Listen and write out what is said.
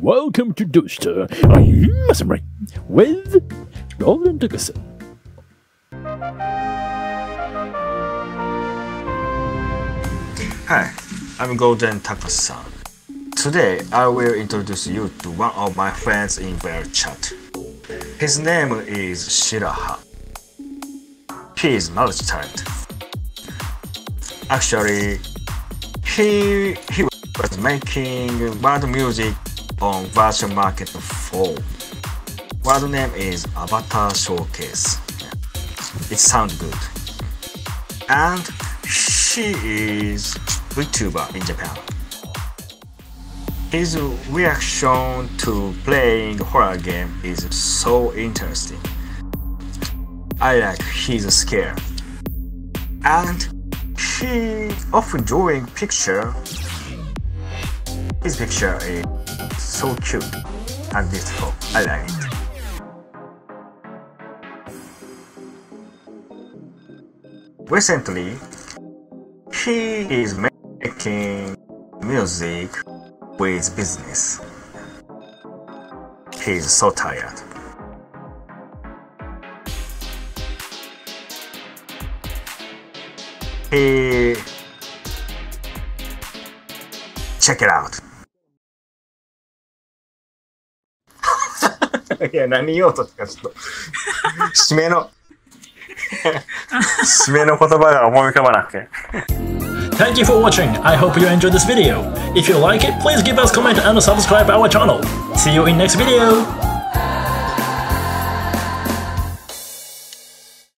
Welcome to Doorsta. I'm Masamurai with Golden Takasan. Hi, I'm Golden Takasan. Today I will introduce you to one of my friends in VRChat. His name is Shiraha. He is multi-talented. Actually, he he was making world music on virtual market for. World name is Avatar Showcase. It sounds good. And she is VTuber in Japan. His reaction to playing horror game is so interesting. I like his scare. And he often drawing picture. His picture is so cute and beautiful. I like it. Recently, he is making music with business. He is so tired. He check it out. いや、何言おうとしたかちょっと、締めの、締めの言葉が思い浮かばなくて。 Thank you for watching. I hope you enjoyed this video. If you like it, please give us comment and subscribe our channel. See you in next video.